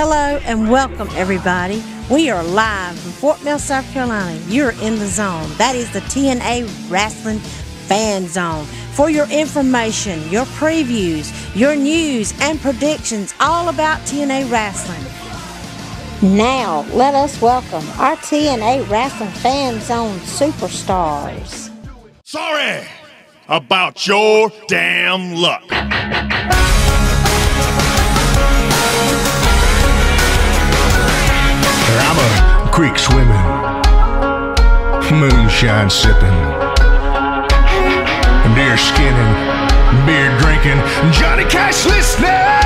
Hello and welcome, everybody. We are live from Fort Mill, South Carolina. You're in the zone. That is the TNA Wrestling Fan Zone. For your information, your previews, your news, and predictions all about TNA Wrestling. Now, let us welcome our TNA Wrestling Fan Zone superstars. Sorry about your damn luck. Creek swimming, moonshine sipping, deer skinning, beer drinking, Johnny Cash listening.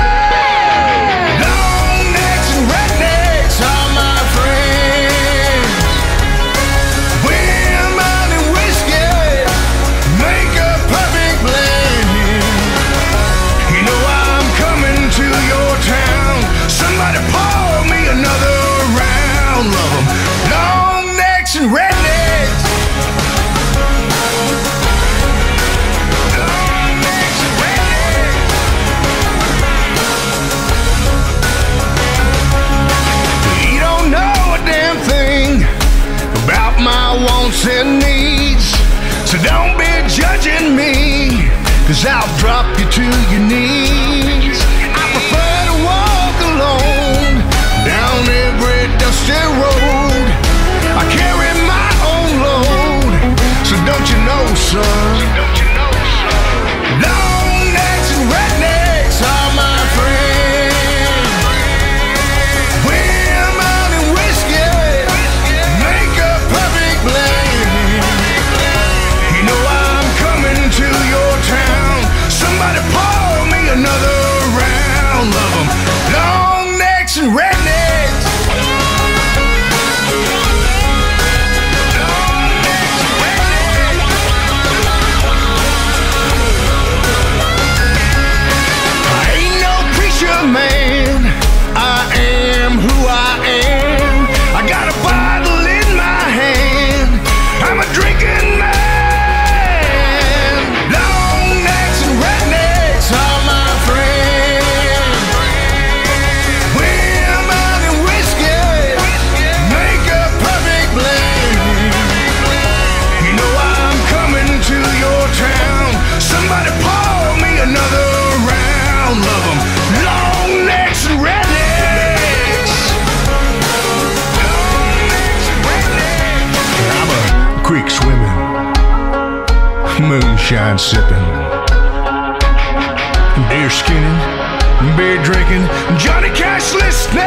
Moonshine sipping, deer skinning, beer drinking, Johnny Cash listening.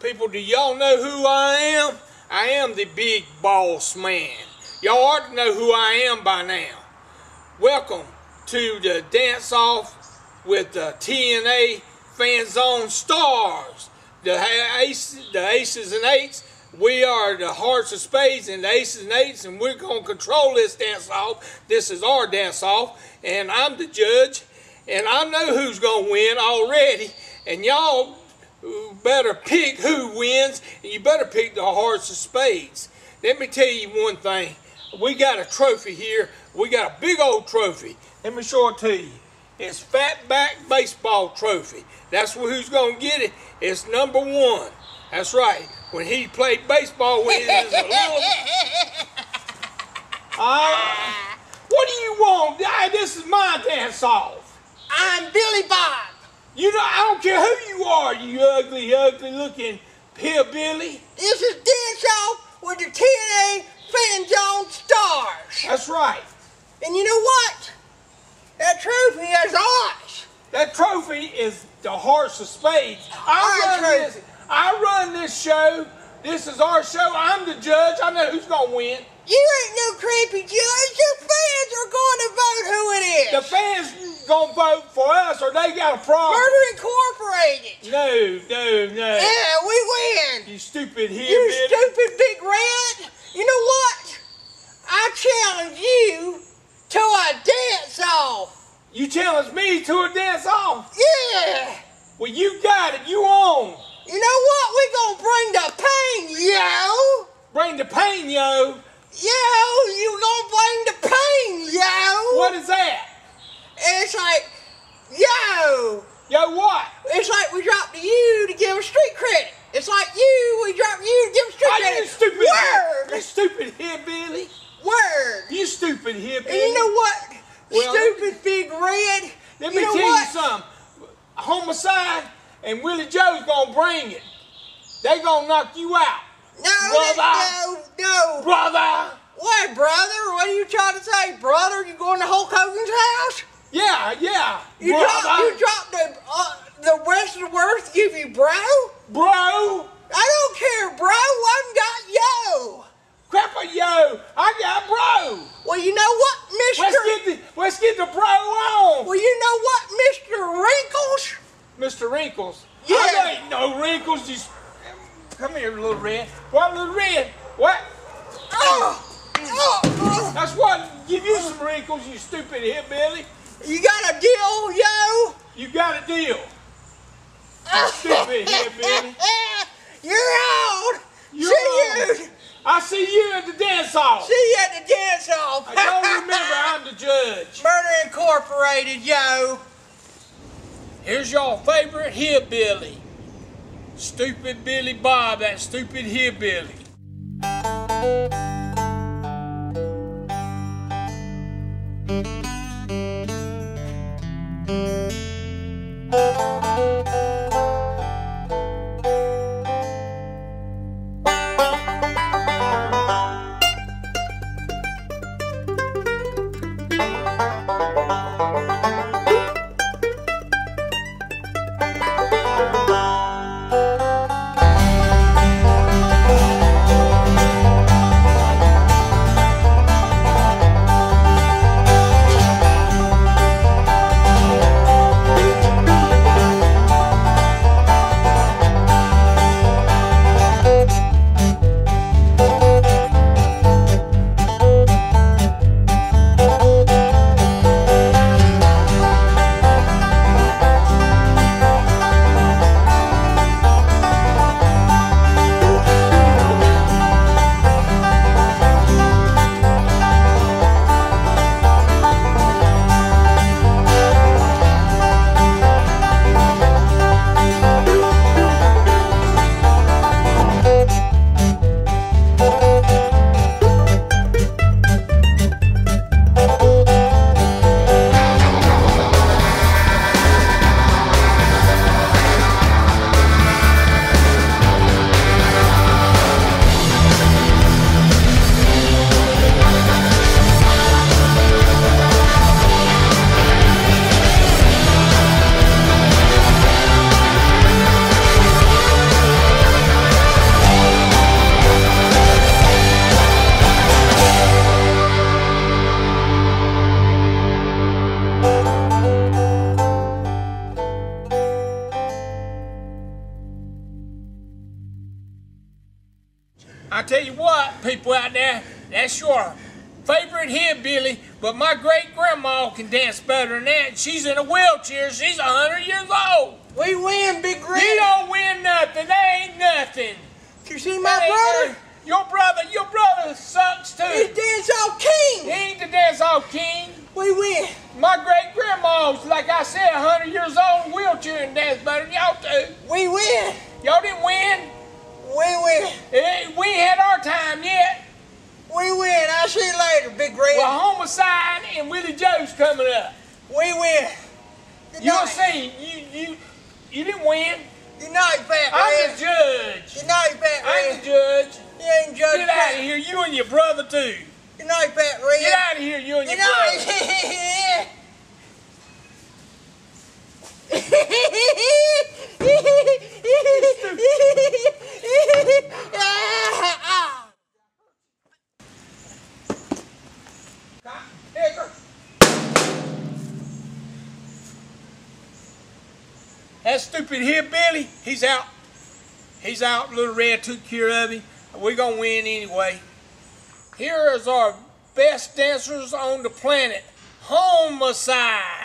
People, do y'all know who I am? I am the big boss man. Y'all ought to know who I am by now. Welcome to the dance off with the TNA Fan Zone Stars. The aces, the aces and eights. We are the hearts of spades and the aces and eights, and we're gonna control this dance off. This is our dance off, and I'm the judge, and I know who's gonna win already. And y'all better pick who wins, and you better pick the hearts of spades. Let me tell you one thing. We got a trophy here. We got a big old trophy. Let me show it to you. It's Fatback Baseball Trophy. That's who's going to get it. It's number one. That's right. When he played baseball was a little... Uh, what do you want? Ah, This is my dance off. I'm Billy Bob. You know, I don't care who you are, you ugly, ugly looking hillbilly. This is Off with the TNA Fan Zone Stars. That's right. And you know what? That trophy is ours. That trophy is the horse of spades. I Our run trophy. this. I run this show. This is our show. I'm the judge. I know who's gonna win. You ain't no creepy judge. The fans are going to vote who it is. The fans gonna vote for us, or they got a problem. Murder Incorporated. No, no, no. Yeah, we win. You stupid You stupid big red. You know what? I challenge you to a dance off. You challenge me to a dance off? Yeah. Well, you got it. You on. You know what? We gonna bring the pain, yo. Bring the pain, yo. Yo, you gonna bring the pain, yo. What is that? And it's like, yo. Yo, what? It's like we dropped you to give us street credit. It's like you, we dropped you to give us street Are credit. you stupid? Word. You stupid here, Billy. Word. You stupid hillbilly. And you know what? Well, Stupid big red. Let you me know tell what? you something. Homicide and Willie Joe's gonna bring it. They gonna knock you out. No, Brother. no, no. Brother! What, brother? What are you trying to say, brother? You going to Hulk Hogan's house? Yeah, yeah. You brother! dropped, you dropped the uh, the rest of the words to give you, bro. Bro! I don't care, bro. I got yo. Crap a yo! I got bro! Well, you know what, Mister? Let's get the let's get the bro on! Well, you know what, Mister Wrinkles? Mr. Wrinkles. Yeah. I ain't no wrinkles, just come here, little red. What little red? What? Oh, oh, oh. That's what give you some wrinkles, you stupid hillbilly. You got a deal, yo? You got a deal. Ah. Stupid hillbilly. You're out. You're See you. I see you at the dance hall. See you at the dance off. I don't remember I'm the judge. Murder Incorporated, yo. Here's your favorite hillbilly. Stupid Billy Bob, that stupid hillbilly. I people out there, that's your favorite hillbilly, but my great grandma can dance better than that. She's in a wheelchair. She's a hundred years old. We win, Big Red. You don't win nothing. That ain't nothing. You see my brother? nothing. Your brother, your brother sucks too. He's dance all king. He ain't the dance hall king. We win. My great grandma's, like I said, 100 years old, in a wheelchair and dance better than y'all do. We win. Y'all didn't win. We win. It we had our time yet. We win. I'll see you later, Big Red. Well, homicide and Willie Joe's coming up. we win. You'll see. You you you didn't win. Good night, Fat I'm the judge. Good night, Fat I'm the judge. You ain't judge Get out of here. You and your brother too. Good night, Fat Red. Get out of here. You and your brother. That stupid hillbilly, he's out. He's out. Little Red took care of him. We're going to win anyway. Here is our best dancers on the planet. Homicide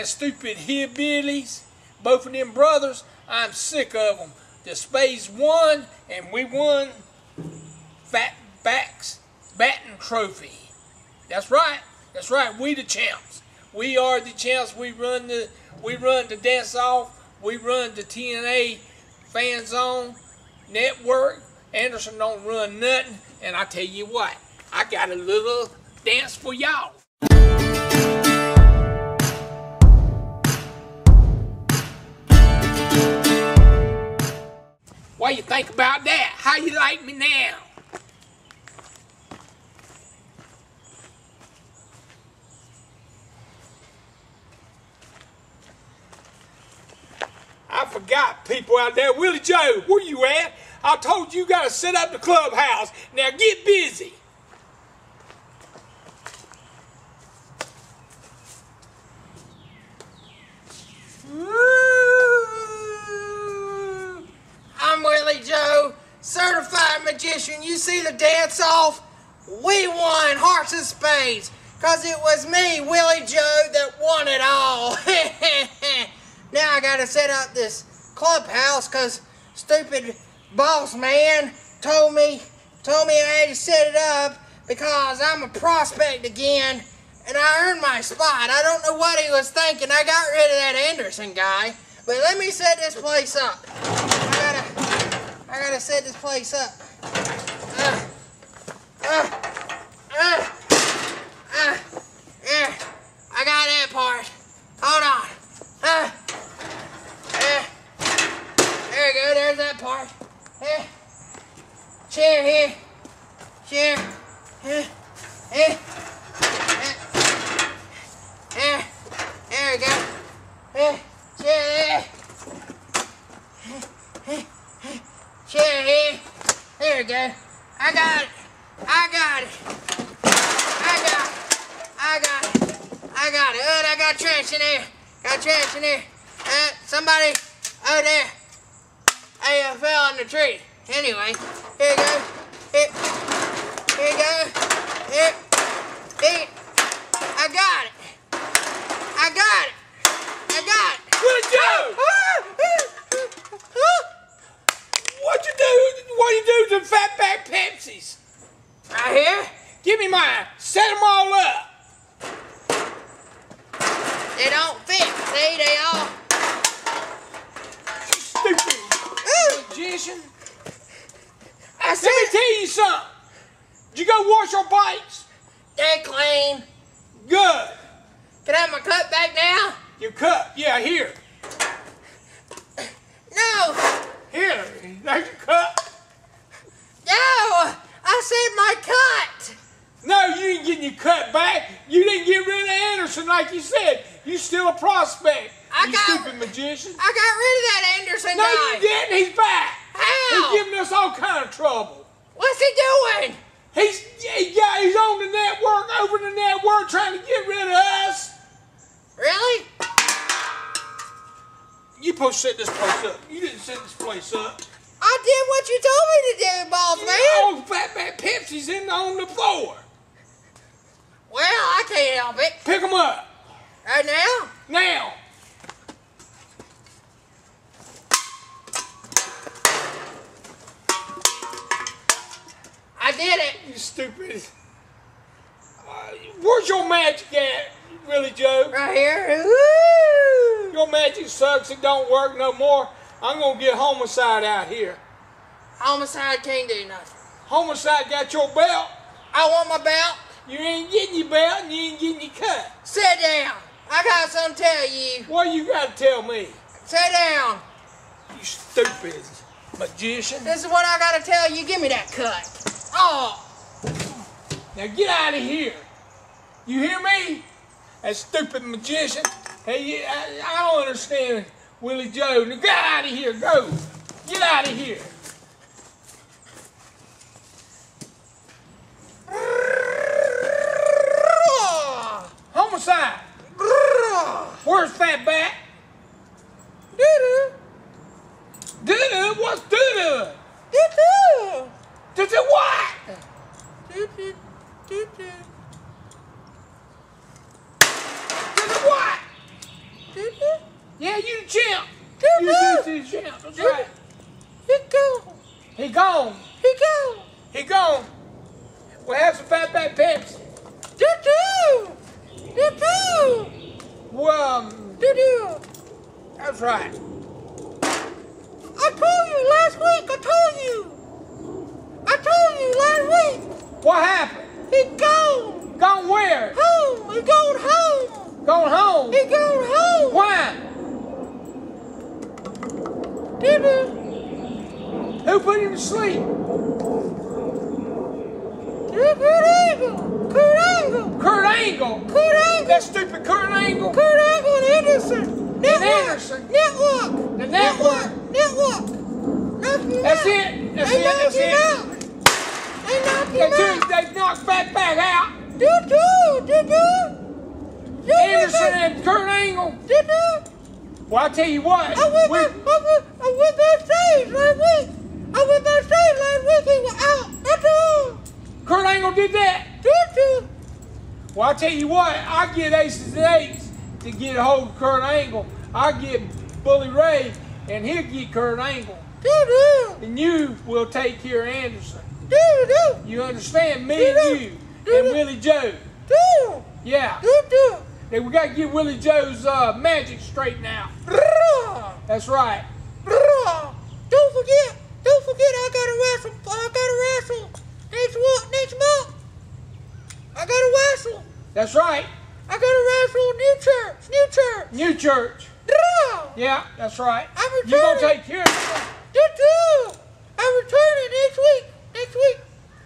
That stupid hillbillies, both of them brothers, I'm sick of them. The spades won, and we won fat backs batting trophy. That's right. That's right. We the champs. We are the champs. We run the we run the dance off. We run the TNA fan zone network. Anderson don't run nothing. And I tell you what, I got a little dance for y'all. What you think about that? How you like me now? I forgot people out there. Willie Joe, where you at? I told you you gotta set up the clubhouse. Now get busy. I'm Willie Joe, magician. You see the dance off? We won Hearts and Spades. Cause it was me, Willie Joe, that won it all. now I gotta set up this clubhouse cause stupid boss man told me told me I had to set it up because I'm a prospect again and I earned my spot. I don't know what he was thinking. I got rid of that Anderson guy. But let me set this place up. I gotta I gotta set this place up. Chair here. Chair. Uh, uh, there, there we go. There, chair there. Chair here. There we go. I got it. I got it. I got it. I got it. I got it. Oh, I got trash in there. Got trash in there. Uh, somebody. Oh, there. I uh, fell in the tree. Anyway, here you go. Here, here you go. Here. Here. I got it. I got it. I got it. Willie Joe! What you do? You do to fatback Pepsis? Right here. Give me mine. Set them all up. They don't fit. See, they all. Stupid Ooh, magician. I Let me said tell you something. Did you go wash your bikes? they're clean. Good. Can I have my cup back now? You cup? Yeah, here. No. Here. There's your cut. No. I said my cut. No, you ain't getting your cut back. You didn't get rid of Anderson like you said. You still a prospect. I you got- stupid magician. I got rid of that Anderson No, guy. you didn't. He's back. How? He's giving us all kind of trouble. What's he doing? He's he got, he's on the network, over the network, trying to get rid of us. Really? You supposed to set this place up. You didn't set this place up. I did what you told me to do, boss man. All fatback Pepsi's in on the floor. Well, I can't help it. Pick them up Right now? now. I did it. You stupid. Uh, where's your magic at, really, Joe? Right here. Woo! Your magic sucks. It don't work no more. I'm gonna get homicide out here. Homicide can't do nothing. Homicide got your belt. I want my belt. You ain't getting your belt and you ain't getting your cut. Sit down. I got something to tell you. What you gotta tell me? Sit down. You stupid magician. This is what I gotta tell you. Give me that cut. Oh, Now get out of here. You hear me? That stupid magician. Hey, I, I don't understand Willie Joe. Now get out of here. Go. Get out of here. outside. Where's Fat Bat? Doo-doo. Doo-doo? What's doo-doo? Doo-doo. Doo-doo what? Doo-doo. Doo-doo. Doo-doo what? Doo-doo. Yeah, you champ. Doo-doo. You doo-doo chimp. That's right. He gone. He gone. He gone. He gone. We'll have some Fat Bat Pepsi. Doo-doo do. Do, do. Well, um, Do, do. that's right. I told you last week. I told you. I told you last week. What happened? He gone. Gone where? Home. He going home. Gone home. He going home. Why? Do, do. Who put him to sleep? Do, Kurt Angle. Kurt Angle. Kurt Angle. That stupid Kurt Angle. Kurt Angle and Anderson. Network. Anderson. Network. The network. Network. Him That's out. it. That's they it. That's it. out. They knocked They him took, out. they knocked Fatback out. Do do do do. Do Anderson and Kurt Angle. Do do. Well, I tell you what. I went, we- I went, I went backstage last week. I went backstage last week. He was out. Do do. Kurt Angle did that. Do do. Well, I tell you what. I get aces and eights to get a hold of Kurt Angle. I get Bully Ray, and he'll get Kurt Angle. Do do. And you will take care of Anderson. Do do. You understand? Me and you and Willie Joe. Do Yeah. do do. Hey, we got to get Willie Joe's uh, magic straightened out. Brrrah. That's right. Don't forget, don't forget, I got to wrestle. I got to wrestle next. Next month, I got to wrestle. That's right. I got to wrestle new church, new church. New church. Yeah, that's right. I'm returning. You gonna take care of it. Do do. I'm returning next week. Next week.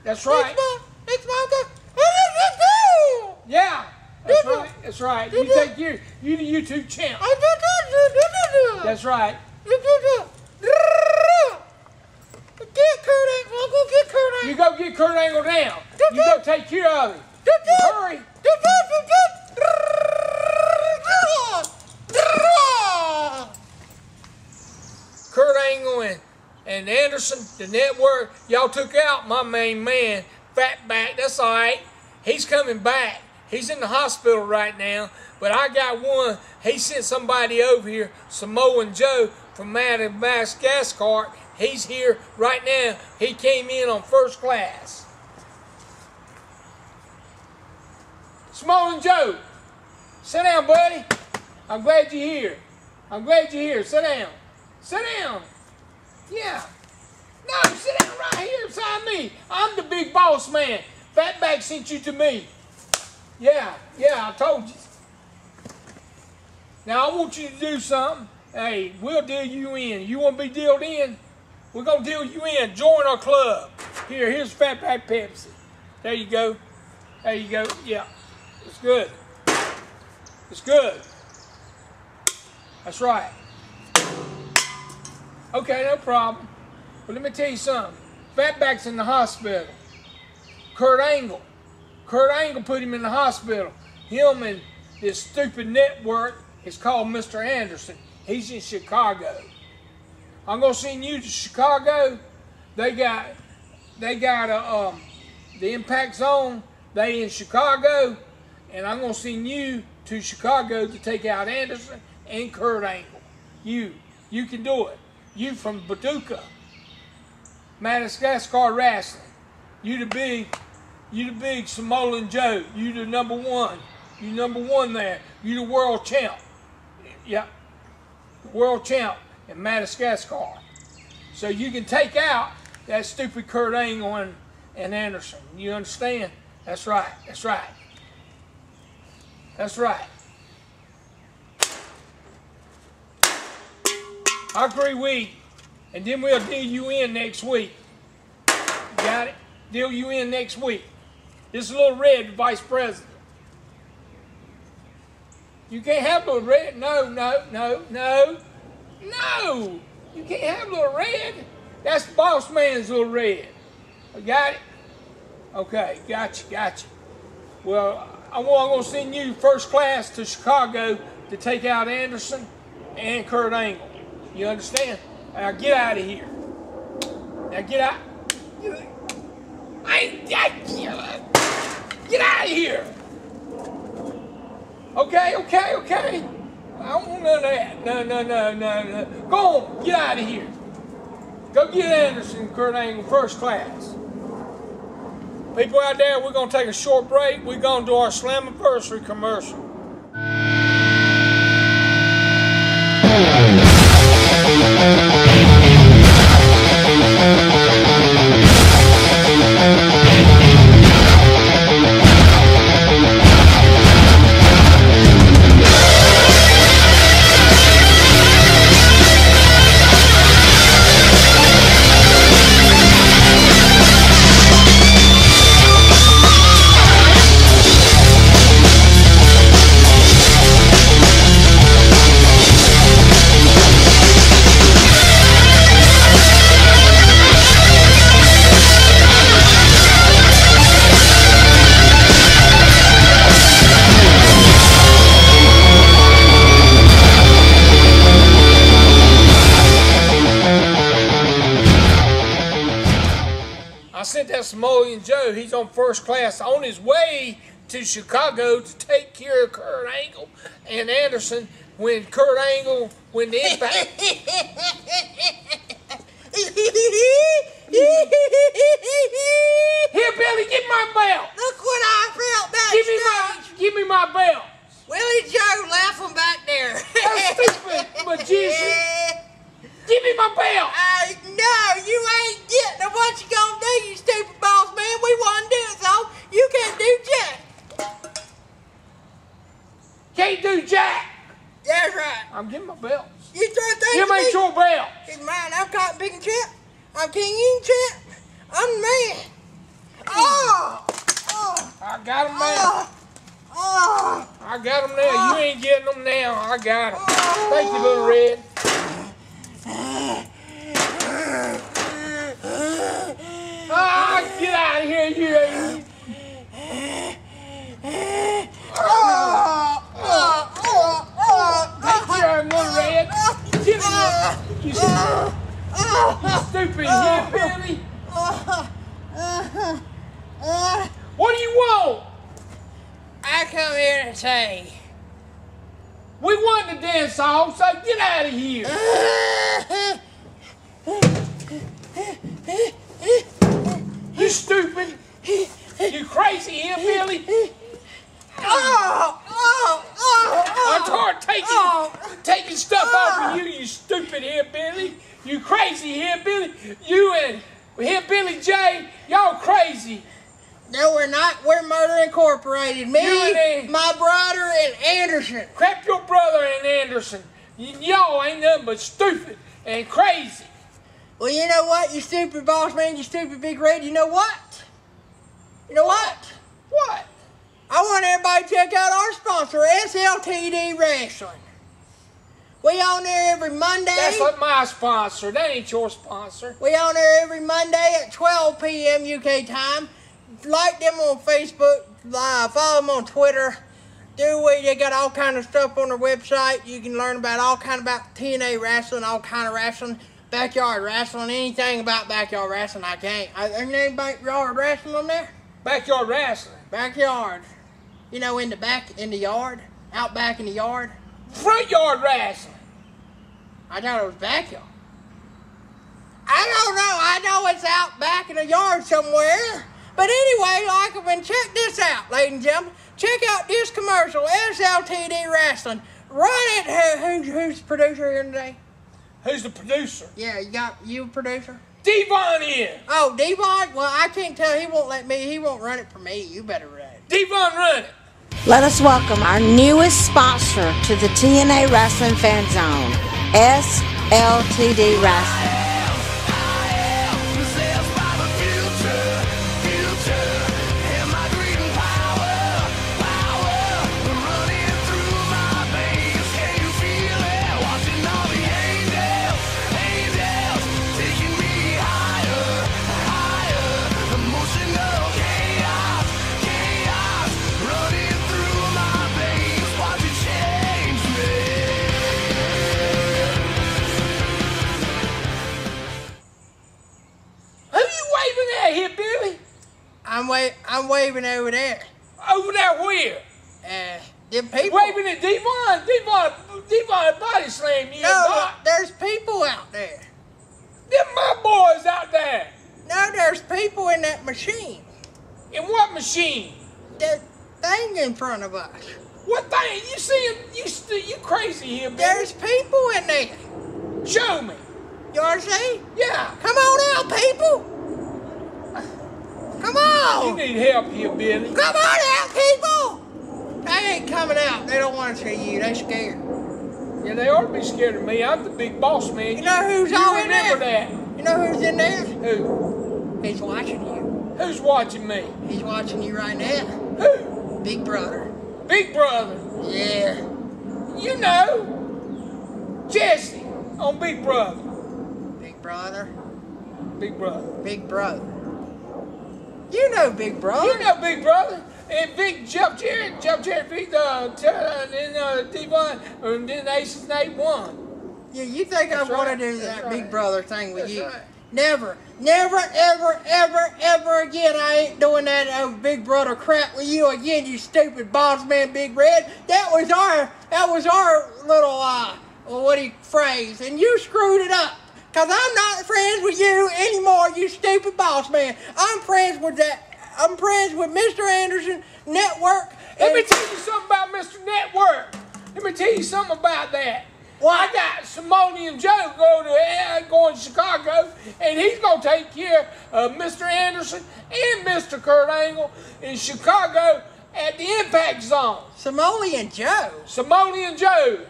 That's right. Next month. Next month. I got. I got to do. Yeah. That's Do-do. right. That's right. You Do-do. take care. You the YouTube champ. I. That's right. Get Kurt Angle. Gonna get Kurt Angle. You go get Kurt Angle. Do-do. You go take care of him. Hurry. Kurt Angle and, and Anderson, the network, y'all took out my main man, Fatback. That's all right. He's coming back. He's in the hospital right now. But I got one. He sent somebody over here, Samoan Joe from Madagascar. He's here right now. He came in on first class. Samoan Joe, sit down, buddy. I'm glad you're here. I'm glad you're here. Sit down. Sit down. Yeah. No, sit down right here beside me. I'm the big boss man. Fatback sent you to me. Yeah, yeah, I told you. Now I want you to do something. Hey, we'll deal you in. You want to be dealed in? We're gonna deal you in. Join our club. Here, here's Fatback Pepsi. There you go. There you go. Yeah, it's good. It's good. That's right. Okay, no problem. But let me tell you something. Fatback's in the hospital. Kurt Angle. Kurt Angle put him in the hospital. Him and this stupid network is called Mr. Anderson. He's in Chicago. I'm gonna send you to Chicago. They got they got a um the impact zone. They in Chicago, and I'm gonna send you to Chicago to take out Anderson and Kurt Angle. You you can do it. You from Paducah, Madagascar Wrestling. You the big you the big Samoan Joe. You the number one. You number one there. You the world champ. Yep. World champ in Madagascar. So you can take out that stupid Kurt Angle and, and Anderson. You understand? That's right. That's right. That's right. I agree we. And then we'll deal you in next week. Got it? Deal you in next week. This is Little Red, Vice President. You can't have Little Red. No, no, no, no. No! You can't have Little Red. That's Boss Man's Little Red. Got it? Okay, gotcha, gotcha. Well, I'm going to send you first class to Chicago to take out Anderson and Kurt Angle. You understand? Now get out of here. Now get out. I. I, get out of here. Okay, okay, okay. I don't want none of that. No, no, no, no, no. Go on, get out of here. Go get Anderson, Kurt Angle, first class. People out there, we're gonna take a short break. We're gonna do our Slammiversary commercial. Joe. He's on first class on his way to Chicago to take care of Kurt Angle and Anderson when Kurt Angle when the impact. Here, Billy, get my belt. Look what I felt Give me my give me my belt. Willie Joe laughing back there. That stupid magician. Give me my belt. Uh, no, you ain't getting it. What you gonna do, you stupid boss man? We want to do it, so you can't do jack. Can't do jack. That's right. I'm getting my belt. You throw things Give to me your belt. It's mine. I'm cotton picking chip. I'm king eating chip. I'm the man. Oh, oh, I got him now. oh, oh. I got them now. You ain't getting them now. I got them. Thank you, little red. Ah, get out of here, you ain't. Thank you, little red. Give me that. You, stu- you stupid hillbilly. What do you want? I come here to say, We won the dance off, so get out of here. You stupid. You crazy hillbilly. oh, oh, oh, I'm tired of taking, stuff off of ah! you, you stupid hillbilly. You crazy hillbilly. You and hillbilly Jay, y'all crazy. No, we're not. We're Murder Incorporated. Me, and- my brother, and Anderson. Crap your brother and Anderson. Y'all ain't nothing but stupid and crazy. Well, you know what, you stupid boss man, you stupid big red. You know what? You know what? What? I want everybody to check out our sponsor, SLTD Wrestling. We on there every Monday. That's like my sponsor. That ain't your sponsor. We on there every Monday at 12 p.m. UK time. Like them on Facebook, uh, follow them on Twitter. Do we? They got all kind of stuff on their website. You can learn about all kind of about TNA wrestling, all kind of wrestling, backyard wrestling, anything about backyard wrestling. I can't. I, there ain't backyard wrestling on there. Backyard wrestling. Backyard. You know, in the back, in the yard, out back in the yard. Front yard wrestling. I thought it was backyard. I don't know. I know it's out back in the yard somewhere. But anyway, like I've been check this out, ladies and gentlemen. Check out this commercial, SLTD Wrestling. Run it. Who, who's, who's the producer here today? Who's the producer? Yeah, you got you producer? Devon in. Oh, Devon? Well, I can't tell. He won't let me. He won't run it for me. You better run it. Devon run it. Let us welcome our newest sponsor to the TNA Wrestling Fan Zone, SLTD. Waving over there. Over there where? Uh, them people. Waving at Devon. Devon, Devon body slam you. no, there's people out there. Them my boys out there. No, there's people in that machine. In what machine? That thing in front of us. What thing? You see him? You st- you crazy here, baby. There's people in there. Show me. You want to see? Yeah. Come on out, people. Come on! You need help here, Billy. Come on out, people. They ain't coming out. They don't want to see you. They scared. Yeah, they ought to be scared of me. I'm the big boss man. You know who's you all in remember there? that? You know who's in there? Who? He's watching you. Who's watching me? He's watching you right now. Who? Big brother. Big brother. Yeah. You know. Jesse on Big Brother. Big brother. Big Brother. Big brother. You know Big brother. You know Big Brother. And Big Jeff Jarrett, Jeff Jarrett beat uh, then uh, Devon, and then Aces Nate won. Yeah, you think That's I want right. to do That's that right. Big Brother thing with That's you? right. Never, never, ever, ever, ever again. I ain't doing that uh, Big Brother crap with you again, you stupid boss man, Big Red. That was our, that was our little uh, what do you phrase, and you screwed it up. Cause I'm not friends with you anymore, you stupid boss man. I'm friends with that. I'm friends with Mr. Anderson Network. Let me tell you something about Mr. Network. Let me tell you something about that. What? I got Simone and Joe go to uh, going to Chicago, and he's gonna take care of Mr. Anderson and Mr. Kurt Angle in Chicago at the Impact Zone. Samoalian Joe. Simone and Joe.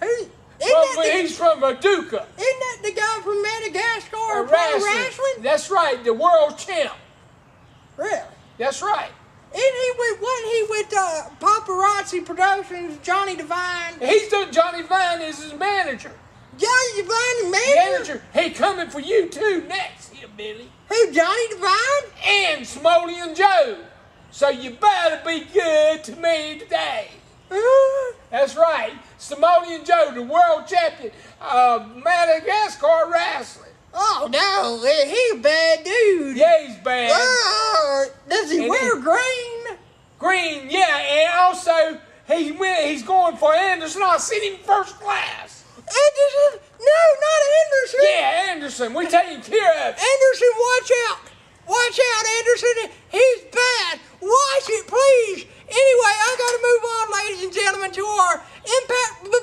Who? Isn't Well, that the- he's from Paducah. Isn't that the guy from Madagascar Uh, wrestling. Wrestling? That's right, the world champ. Really? That's right. Isn't he with, wasn't he with uh, Paparazzi Productions, Johnny Devine? He's the Johnny Vine is his manager. Johnny Devine, manager? Manager. He coming for you too next here, Billy. Who, Johnny Devine? and Smoley and Joe. So you better be good to me today. Uh, That's right. And Joe, the world champion of Madagascar wrestling. oh, no, eh, he a bad dude. Yeah, he's bad. Oh, does he And wear he- green? Green, yeah, and also he went. He's going for Anderson. I seen him first class. Anderson? No, not Anderson. Yeah, Anderson. We taking care of. Anderson, watch out. Watch out, Anderson. He's bad. Watch it, please. Anyway, I got to move on, ladies and gentlemen, to our impact review.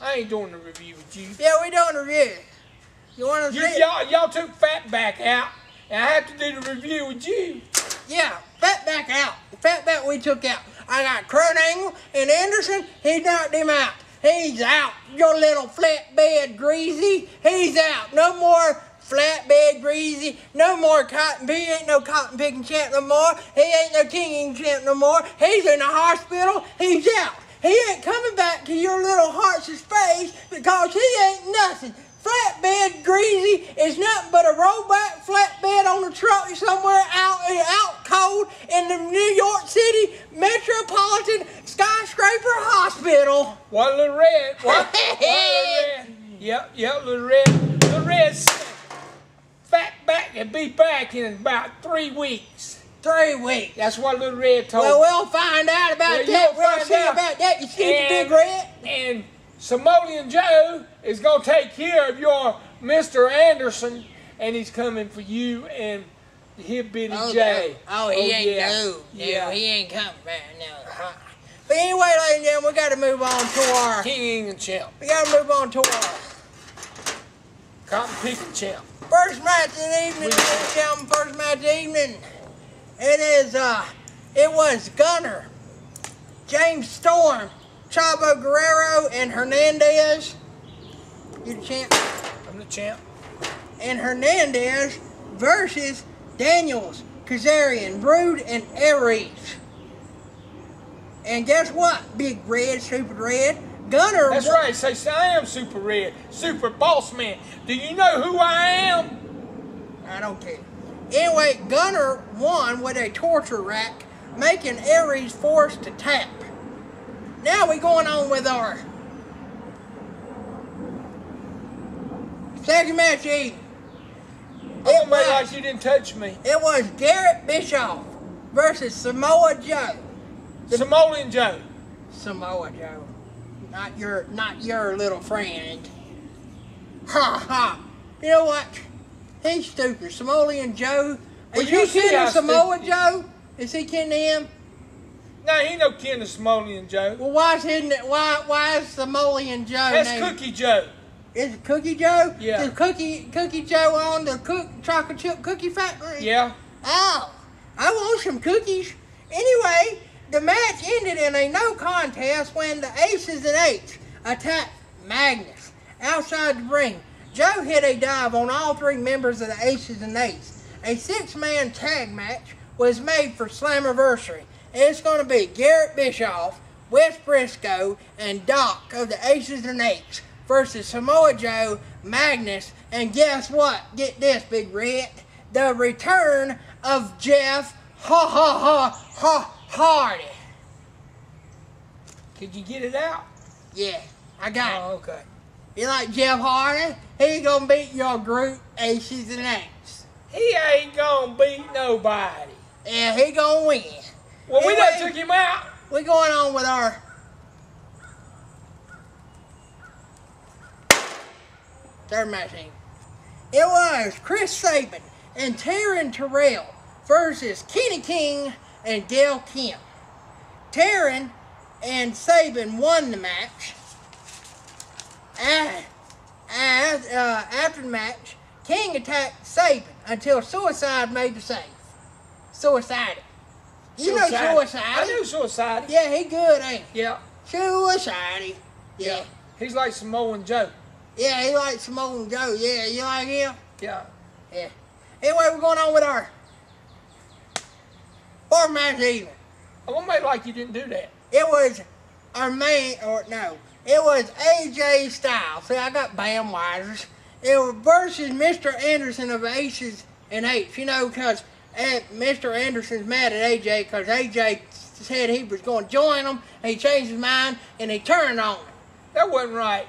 I ain't doing the review with you. Yeah, we doing a review. You want to you see? y'all, y'all took Fatback out, and I have to do the review with you. Yeah, Fat Back out. Fatback we took out. I got Kurt Angle and Anderson. He knocked him out. He's out. Your little flatbed greasy. He's out. No more flatbed greasy. No more cotton pig. Ain't no cotton picking champ no more. He ain't no king champ no more. He's in the hospital. He's out. He ain't coming back to your little heart's space because he ain't nothing. Flatbed greasy is nothing but a robot flatbed on a truck somewhere out out cold in the New York City Metropolitan Skyscraper Hospital. What little red? What? what little red? Yep, yep, little red. Little red fat back and be back in about three weeks. Three weeks. That's what little red told Well, we'll find out about Yeah, that. We'll find see out. about that. You see the big red? And Samoalian Joe is gonna take care of your Mr. Anderson, and he's coming for you and Hillbilly oh, J. Oh, he oh, ain't yeah. no. Yeah. No, he ain't coming back. No. But anyway, ladies and gentlemen, we got to move on to our. King and champ, We got to move on to our cotton picking champ. first match of the evening, ladies and gentlemen. First match of the evening. It is. Uh, it was Gunner, James Storm, Chavo Guerrero, and Hernandez. You the champ. I'm the champ. and Hernandez versus Daniels, Kazarian, Roode, and Aries. And guess what? Big Red, Super Red, Gunner. That's right. Say, say I am super red, super boss man. Do you know who I am? I don't care. Anyway, Gunner won with a torture rack, making Aries forced to tap. Now we going on with our Second match of the evening. I'm gonna It make was, like you didn't touch me. it was Garrett Bischoff versus Samoa Joe. Samoan Joe. Samoa Joe. Not your not your little friend. Ha ha. You know what? He's stupid. Samoan Joe. Well, Is you kin to Samoa Joe? Is he kin to him? No, he no kin to Samoan Joe. Well, why is he, why why is Samoan Joe That's named? Cookie Joe. Is it Cookie Joe? Yeah. Is Cookie Cookie Joe on the cook, chocolate chip cookie factory? Yeah. Oh, I want some cookies. Anyway, the match ended in a no contest when the Aces and Eights attacked Magnus outside the ring. Joe hit a dive on all three members of the Aces and Eights. A six-man tag match was made for Slammiversary. It's going to be Garrett Bischoff, Wes Briscoe, and Doc of the Aces and Eights versus Samoa Joe, Magnus, and guess what? Get this, Big Red. The return of Jeff Ha Ha Ha Ha Hardy. Could you get it out? Yeah, I got it. Oh, okay. You like Jeff Hardy? He gonna beat your group Aces and Eights. He ain't gonna beat nobody. Yeah, he gonna win. Well, we done took him out. We going on with our third match. It was Chris Sabin and Taryn Terrell versus Kenny King and Gail Kim. Taryn and Sabin won the match. And uh, after the match, King attacked Sabin until Suicide made the save. Suicide. You know Suicide. I know Suicide. Yeah, he good, ain't he? Yeah. Suicide. Yeah. He's like Samoan Joe. Yeah, he likes Samoan Joe. Yeah, you like him? Yeah. Yeah. Anyway, we're going on with our evening. I want to make like you didn't do that. It was our main, or no, it was AJ Styles. See, I got Bam Wisers. It was versus Mr. Anderson of Aces and Eights. You know, because Mr. Anderson's mad at AJ because AJ said he was going to join them, and he changed his mind, and he turned on him. That wasn't right.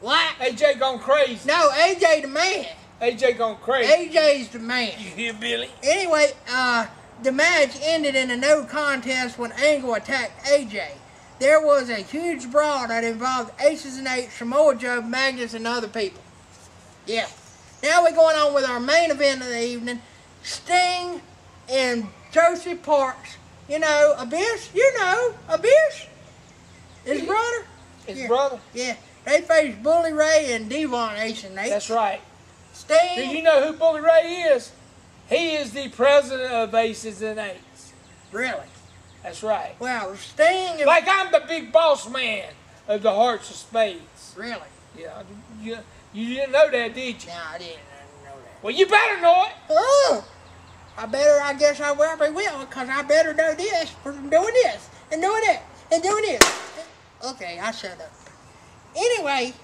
What? AJ gone crazy. No, AJ the man. AJ gone crazy. AJ's the man. You hear Billy? Anyway, uh, the match ended in a no contest when Angle attacked AJ. There was a huge brawl that involved Aces and Eights, Samoa Joe, Magnus, and other people. Yeah. Now we're going on with our main event of the evening. Sting and Joseph Parks. You know, Abyss, you know, Abyss. His brother. His Yeah. brother. Yeah. They faced Bully Ray and Devon Ace and. That's right. Sting. Do you know who Bully Ray is? He is the president of Aces and Eights. Really? That's right. Well, Sting and Like I'm the big boss man of the Hearts of Spades. Really? Yeah. You, you didn't know that, did you? No, I didn't know that. Well, you better know it. Oh, I better, I guess I I will, because I better know this from doing this, and doing that, and doing this. Okay, I shut up. Anyway,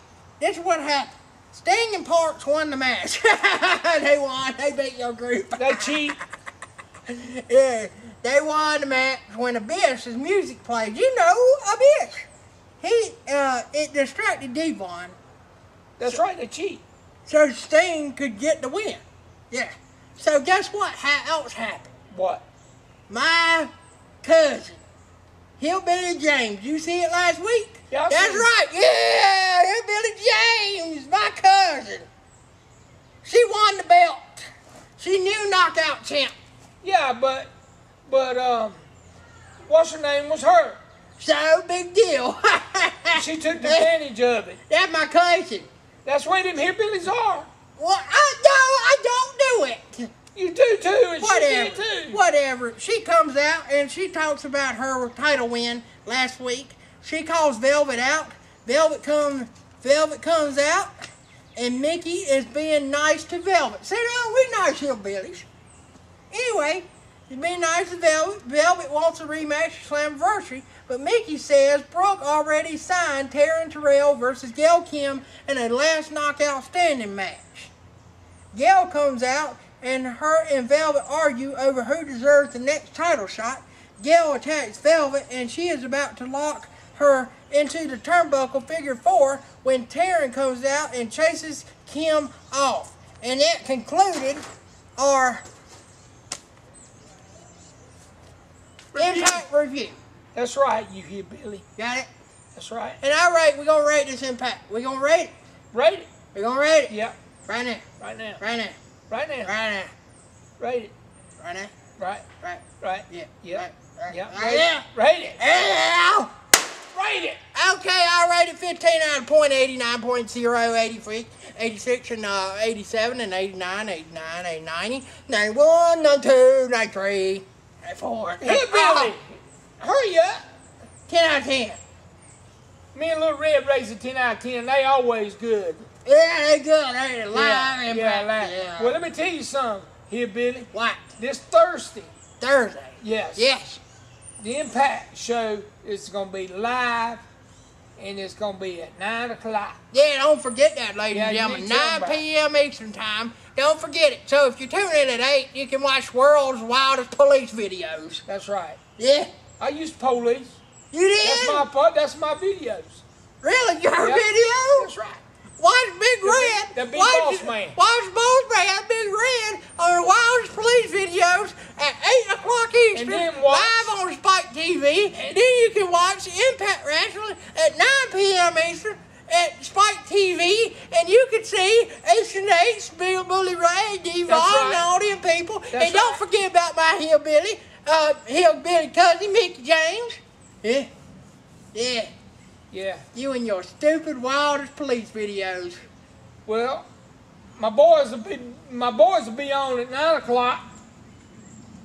this is what happened. Sting and Parks won the match. they won. They beat your group. They cheat. yeah, they won the match when Abyss's music played. You know Abyss. He, uh, it distracted Devon, That's right. They cheat. so Sting could get the win. Yeah. So guess what ha- else happened? What? my cousin, Hillbilly James. You see it last week? I That's seen right. Yeah, Hillbilly James, my cousin. She won the belt. She new knockout champ. Yeah, but but um, what's her name was her. So big deal. She took advantage of it. That's my cousin. That's way them hillbillies are. Well, I no, I don't do it. You do too, and Whatever. she did too. Whatever. She comes out and she talks about her title win last week. She calls Velvet out. Velvet comes Velvet comes out and Mickie is being nice to Velvet. Say no, we nice hillbillies. Anyway, he's being nice to Velvet. Velvet wants a rematch of Slammiversary, but Mickie says Brooke already signed Taryn Terrell versus Gail Kim in a last knockout standing match. Gail comes out and her and Velvet argue over who deserves the next title shot. Gail attacks Velvet and she is about to lock her into the turnbuckle figure four when Taryn comes out and chases Kim off. And that concluded our Review. impact review. That's right, you hear Billy. Got it? That's right. And I rate, we're gonna rate this impact. We're gonna rate it. Rate it. We're gonna rate it. Yep. Right now. Right now. Right now. Right now. Right now. Rate it. Right now. Right. Right. Right. Yeah. Yep. Right. Right. Yep. Right Rate it. now. Rate it. Ow! Rate it. Okay, I rated 15 out of point 89.0, 83, 86, and uh, 87, and 89, 89, 80, 90, 91, 92, 93, 94. Hey, Billy. Oh, Hurry up. 10 out of 10. Me and Little Red raised a 10 out of 10. They always good. Yeah, they good. They live yeah, impact. yeah, live. Yeah. Well, let me tell you something here, Billy. what? This Thursday, Thursday. yes, Yes. The Impact show is going to be live, and it's going to be at 9 o'clock. Yeah, don't forget that, ladies Yeah, and gentlemen. need to tell 9 p.m. Eastern Time. Don't forget it. So if you tune in at 8, you can watch World's Wildest Police videos. That's right. Yeah. I used police. You did? That's my. That's my videos. Really? Your Yep. video? That's right. Watch Big Red. big- the big watch, boss man. Watch Boss Man, Big Red, on the Wildest Police videos at 8 o'clock Eastern, And then watch- live on Spike TV. And then you can watch Impact Wrestling at 9 p.m. Eastern at Spike TV. And you can see Ace and Ace, Bill Bully Ray, Devon, right. and all them people. That's and don't right. forget about my hillbilly, uh, hillbilly cousin, Mickie James. Yeah. Yeah. Yeah. You and your stupid wildest police videos. Well, my boys will be my boys will be on at nine o'clock.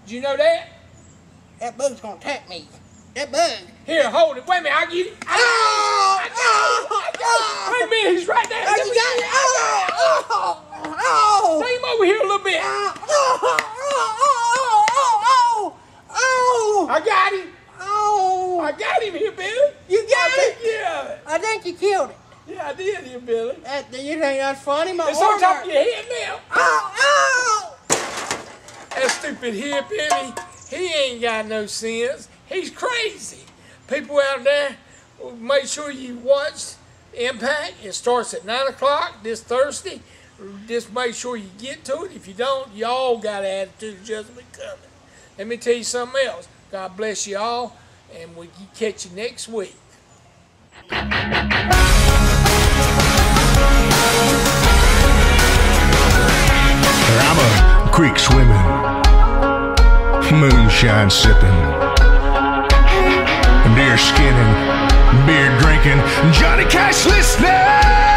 Did you know that? That bug's gonna attack me. That bug. Here, hold it. Wait a minute. I'll get it. Oh! I got it. Oh! Wait a minute. He's right there. Oh, you got it! Ah! Ah! Oh! Oh! Oh! Take him over here a little bit. Oh! Oh! Oh! Oh! Oh! I got him. Oh! I got him here, Billy. You got I it? took care of it. I think you killed it. Yeah, I did here, Billy. That, you think that's funny? My It's on top of your head now. Oh! Oh! That stupid hillbilly, he ain't got no sense. He's crazy. People out there, make sure you watch Impact. It starts at 9 o'clock this Thursday. Just make sure you get to it. If you don't, y'all got attitude adjustment coming. Let me tell you something else. God bless you all, and we catch you next week. I'm a creek swimming, moonshine sipping, deer skinning, beer drinking, Johnny Cash listening.